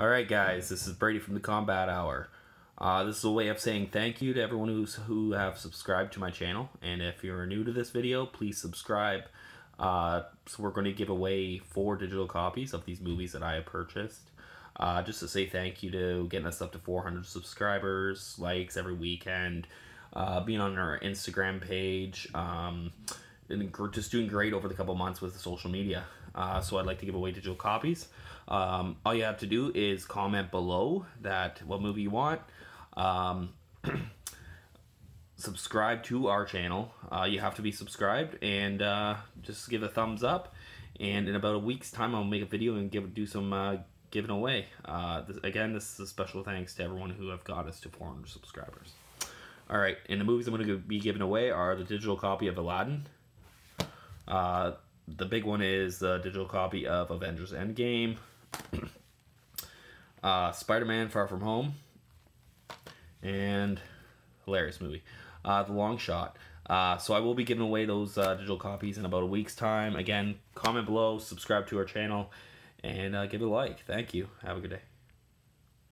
Alright guys, this is Brady from the Combat Hour. Uh, this is a way of saying thank you to everyone who's who have subscribed to my channel. And if you're new to this video, please subscribe. Uh, so we're going to give away four digital copies of these movies that I have purchased. Uh, just to say thank you to getting us up to 400 subscribers, likes every weekend, uh, being on our Instagram page, um, just doing great over the couple months with the social media. Uh, so I'd like to give away digital copies. Um, all you have to do is comment below that what movie you want. Um, subscribe to our channel. Uh, you have to be subscribed and uh, just give a thumbs up. And in about a week's time, I'll make a video and give do some uh, giving away. Uh, this, again, this is a special thanks to everyone who have got us to 400 subscribers. All right, and the movies I'm going to be giving away are the digital copy of Aladdin. Uh, the big one is the digital copy of Avengers Endgame. uh, Spider-Man Far From Home. And hilarious movie. Uh, the Long Shot. Uh, so I will be giving away those uh, digital copies in about a week's time. Again, comment below, subscribe to our channel, and uh, give it a like. Thank you. Have a good day.